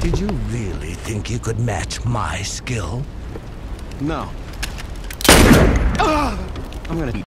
Did you really think you could match my skill? No. I'm gonna